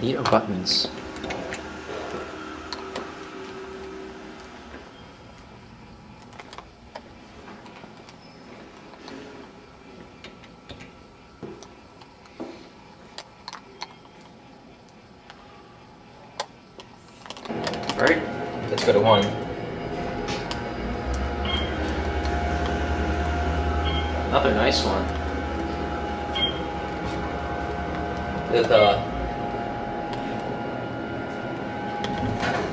Need of buttons. Alright, let's go to one. Another nice one. With uh Thank you.